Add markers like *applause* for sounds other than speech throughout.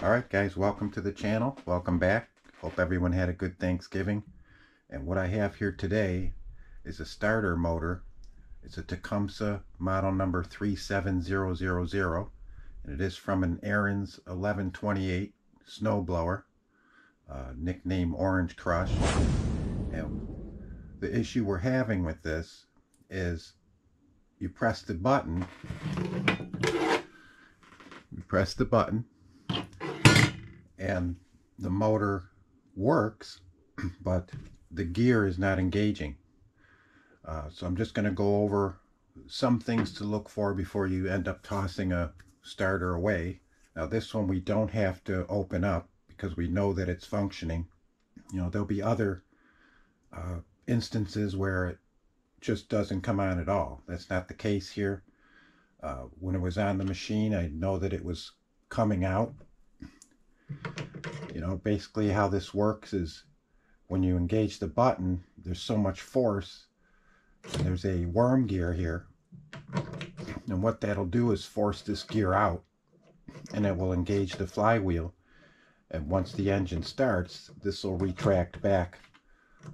Alright guys, welcome to the channel. Welcome back. Hope everyone had a good Thanksgiving. And what I have here today is a starter motor. It's a Tecumseh model number 37000 and it is from an Ariens 1128 snowblower, uh, nicknamed Orange Crush. And the issue we're having with this is you press the button, you press the button, and the motor works, *clears throat* but the gear is not engaging. Uh, so I'm just going to go over some things to look for before you end up tossing a starter away. Now this one we don't have to open up because we know that it's functioning. You know, there'll be other uh, instances where it just doesn't come on at all. That's not the case here. Uh, when it was on the machine, I know that it was coming out you know, basically how this works is when you engage the button, there's so much force. there's a worm gear here. And what that'll do is force this gear out and it will engage the flywheel. And once the engine starts, this will retract back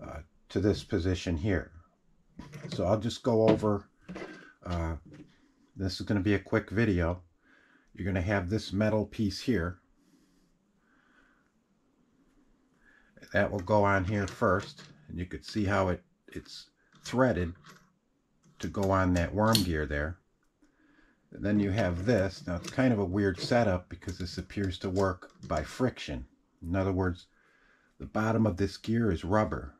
uh, to this position here. So I'll just go over, uh, this is going to be a quick video. You're going to have this metal piece here that will go on here first and you could see how it it's threaded to go on that worm gear there. And then you have this. Now it's kind of a weird setup because this appears to work by friction. In other words the bottom of this gear is rubber.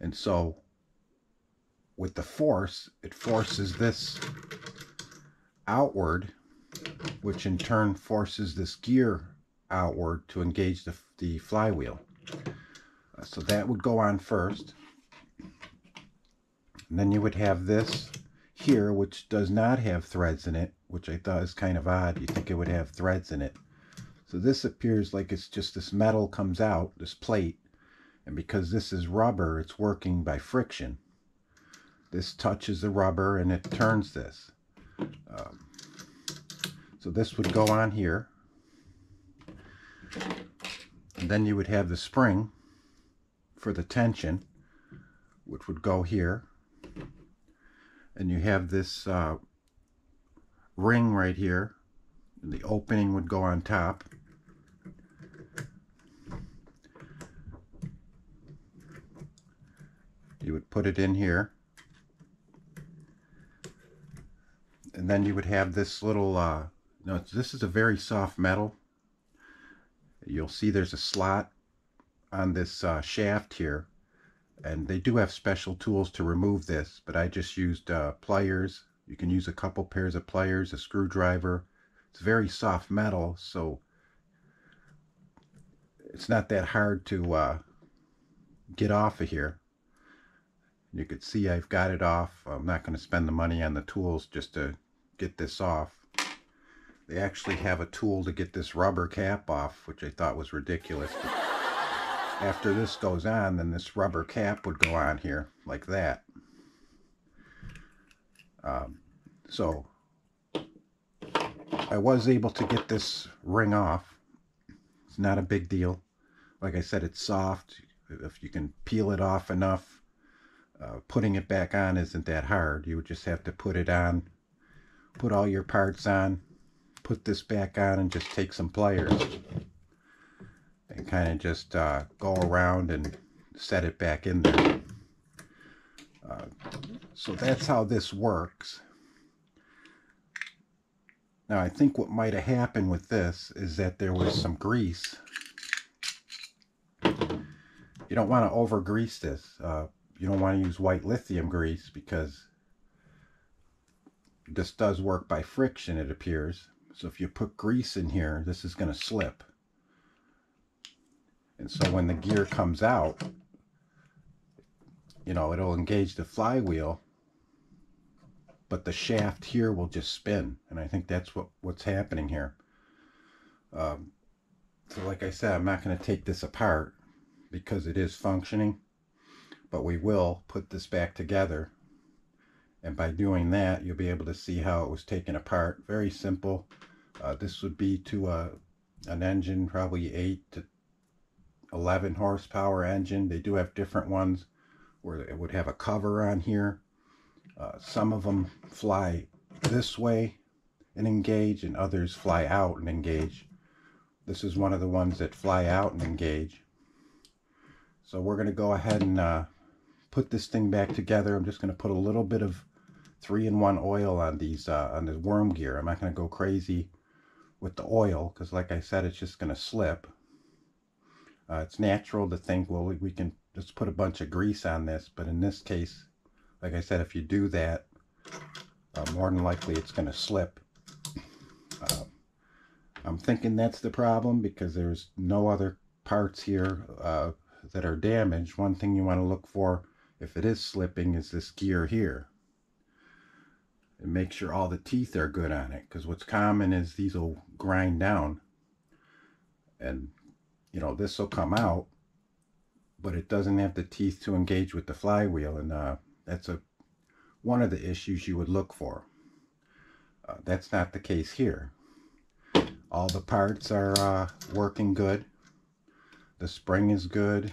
And so with the force it forces this outward which in turn forces this gear outward to engage the, the flywheel. Uh, so that would go on first. And then you would have this here, which does not have threads in it, which I thought is kind of odd. You think it would have threads in it. So this appears like it's just this metal comes out, this plate, and because this is rubber, it's working by friction. This touches the rubber and it turns this. Um, so this would go on here. And then you would have the spring for the tension, which would go here. And you have this uh, ring right here. And the opening would go on top. You would put it in here. And then you would have this little, uh, no, this is a very soft metal you'll see there's a slot on this uh, shaft here and they do have special tools to remove this but I just used uh, pliers. You can use a couple pairs of pliers a screwdriver. It's very soft metal so it's not that hard to uh, get off of here. You can see I've got it off. I'm not going to spend the money on the tools just to get this off they actually have a tool to get this rubber cap off, which I thought was ridiculous. But after this goes on, then this rubber cap would go on here, like that. Um, so, I was able to get this ring off. It's not a big deal. Like I said, it's soft. If you can peel it off enough, uh, putting it back on isn't that hard. You would just have to put it on, put all your parts on, put this back on and just take some pliers and kind of just uh, go around and set it back in there. Uh, so that's how this works. Now I think what might have happened with this is that there was some grease. You don't want to over grease this. Uh, you don't want to use white lithium grease because this does work by friction it appears so if you put grease in here, this is going to slip. And so when the gear comes out, you know, it'll engage the flywheel, but the shaft here will just spin. And I think that's what, what's happening here. Um, so like I said, I'm not going to take this apart because it is functioning, but we will put this back together. And by doing that, you'll be able to see how it was taken apart. Very simple Uh, this would be to a, an engine, probably 8 to 11 horsepower engine. They do have different ones where it would have a cover on here. Uh, some of them fly this way and engage and others fly out and engage. This is one of the ones that fly out and engage. So we're going to go ahead and uh, put this thing back together. I'm just going to put a little bit of three-in-one oil on these uh, on the worm gear. I'm not going to go crazy with the oil because like I said it's just going to slip. Uh, it's natural to think well we can just put a bunch of grease on this but in this case like I said if you do that uh, more than likely it's going to slip. Uh, I'm thinking that's the problem because there's no other parts here uh, that are damaged. One thing you want to look for if it is slipping is this gear here and make sure all the teeth are good on it because what's common is these will grind down. And you know this will come out but it doesn't have the teeth to engage with the flywheel and uh, that's a one of the issues you would look for. Uh, that's not the case here. All the parts are uh, working good. The spring is good.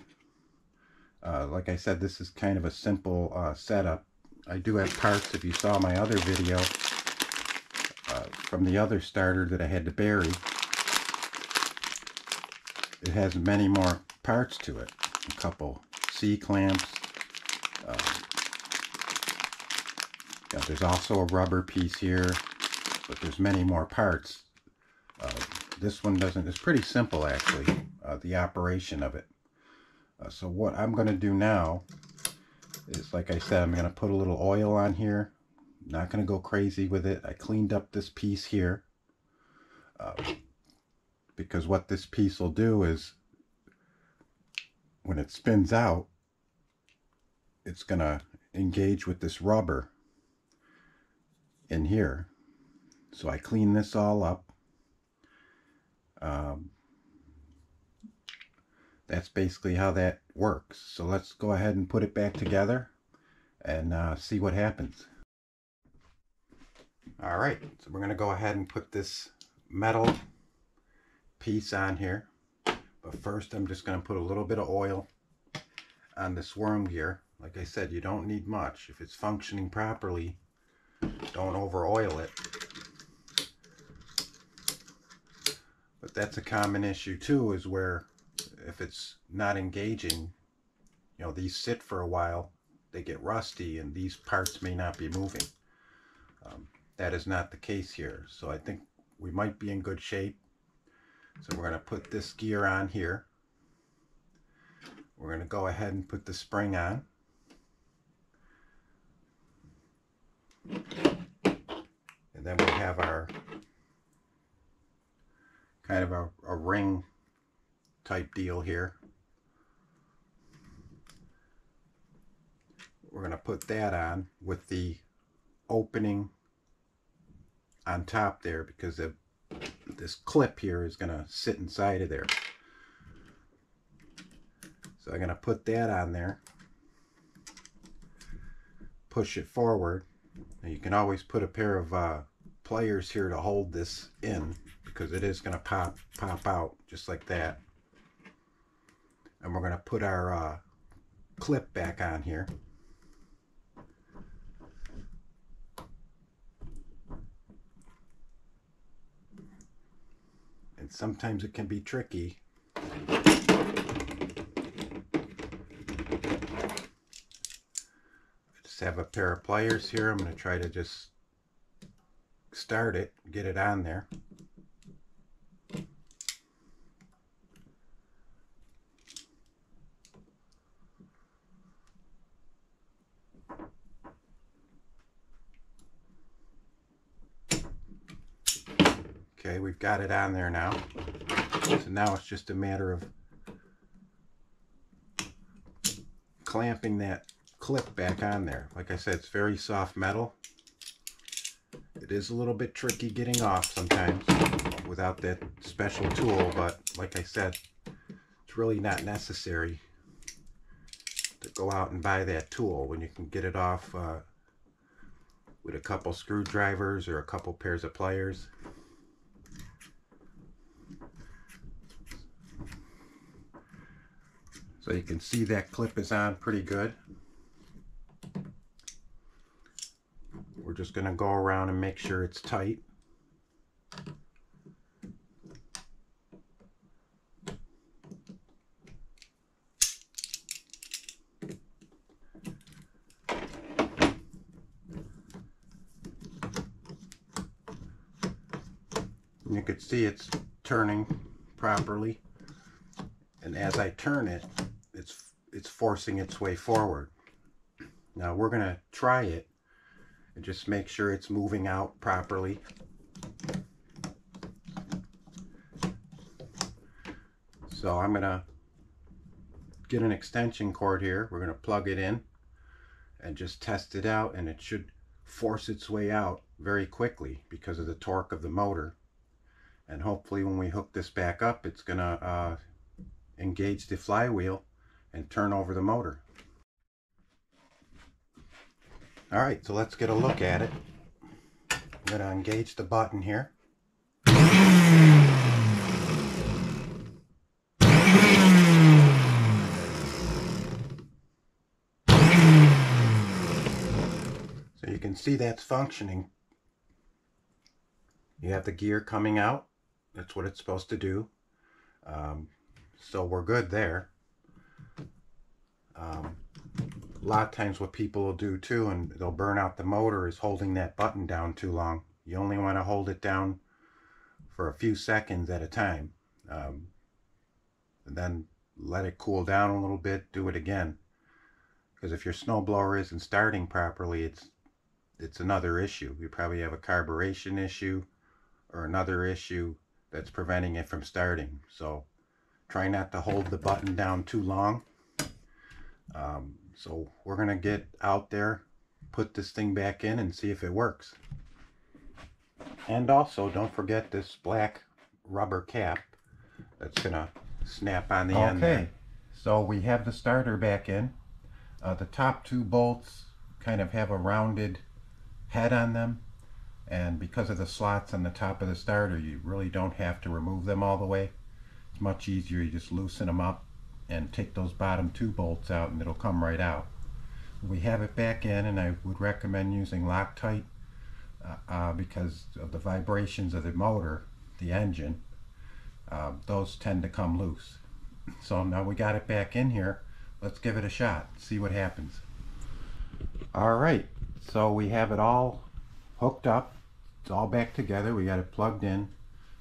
Uh, like I said this is kind of a simple uh, setup I do have parts, if you saw my other video, uh, from the other starter that I had to bury. It has many more parts to it. A couple C-clamps. Uh, yeah, there's also a rubber piece here, but there's many more parts. Uh, this one doesn't, it's pretty simple actually, uh, the operation of it. Uh, so what I'm going to do now is like I said, I'm going to put a little oil on here. Not going to go crazy with it. I cleaned up this piece here. Uh, because what this piece will do is when it spins out, it's going to engage with this rubber in here. So I clean this all up. Um, that's basically how that works. So let's go ahead and put it back together and uh, see what happens. All right, so we're going to go ahead and put this metal piece on here. But first I'm just going to put a little bit of oil on this worm gear. Like I said, you don't need much. If it's functioning properly, don't over oil it. But that's a common issue too, is where if it's not engaging, you know, these sit for a while, they get rusty and these parts may not be moving. Um, that is not the case here. So I think we might be in good shape. So we're going to put this gear on here. We're going to go ahead and put the spring on. And then we have our kind of a, a ring type deal here. We're going to put that on with the opening on top there because the, this clip here is going to sit inside of there. So I'm going to put that on there. Push it forward. Now you can always put a pair of uh, pliers here to hold this in because it is going to pop pop out just like that and we're going to put our uh, clip back on here. And sometimes it can be tricky. I just have a pair of pliers here. I'm going to try to just start it, get it on there. Okay, we've got it on there now. So now it's just a matter of clamping that clip back on there. Like I said, it's very soft metal. It is a little bit tricky getting off sometimes without that special tool, but like I said, it's really not necessary to go out and buy that tool when you can get it off uh, with a couple screwdrivers or a couple pairs of pliers. So you can see that clip is on pretty good. We're just going to go around and make sure it's tight. you can see it's turning properly and as I turn it forcing its way forward. Now we're gonna try it and just make sure it's moving out properly. So I'm gonna get an extension cord here. We're gonna plug it in and just test it out and it should force its way out very quickly because of the torque of the motor. And hopefully when we hook this back up it's gonna uh, engage the flywheel and turn over the motor all right so let's get a look at it I'm gonna engage the button here So you can see that's functioning. You have the gear coming out that's what it's supposed to do. Um, so we're good there. Um, a lot of times what people will do too, and they'll burn out the motor, is holding that button down too long. You only want to hold it down for a few seconds at a time. Um, and then let it cool down a little bit, do it again. Because if your snowblower isn't starting properly, it's it's another issue. You probably have a carburation issue or another issue that's preventing it from starting. So try not to hold the button down too long. Um, so we're going to get out there, put this thing back in and see if it works. And also don't forget this black rubber cap that's going to snap on the okay. end. Okay, so we have the starter back in. Uh, the top two bolts kind of have a rounded head on them and because of the slots on the top of the starter you really don't have to remove them all the way it's much easier you just loosen them up and take those bottom two bolts out and it'll come right out. We have it back in and I would recommend using Loctite uh, uh, because of the vibrations of the motor the engine. Uh, those tend to come loose. So now we got it back in here. Let's give it a shot see what happens. All right so we have it all hooked up. It's all back together. We got it plugged in.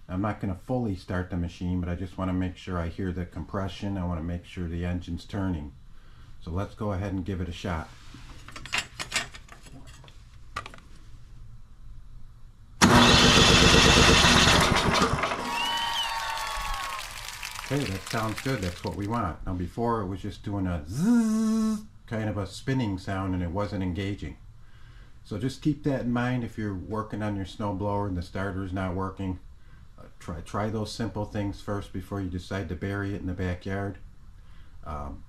I'm not going to fully start the machine, but I just want to make sure I hear the compression. I want to make sure the engine's turning. So let's go ahead and give it a shot. Okay, that sounds good. That's what we want. Now before it was just doing a zzz, kind of a spinning sound and it wasn't engaging. So just keep that in mind if you're working on your snowblower and the starter is not working. Try, try those simple things first before you decide to bury it in the backyard. Um,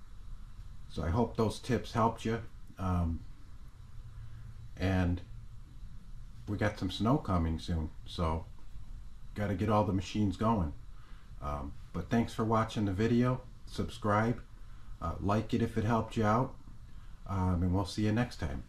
so I hope those tips helped you. Um, and we got some snow coming soon, so got to get all the machines going. Um, but thanks for watching the video. Subscribe, uh, like it if it helped you out, um, and we'll see you next time.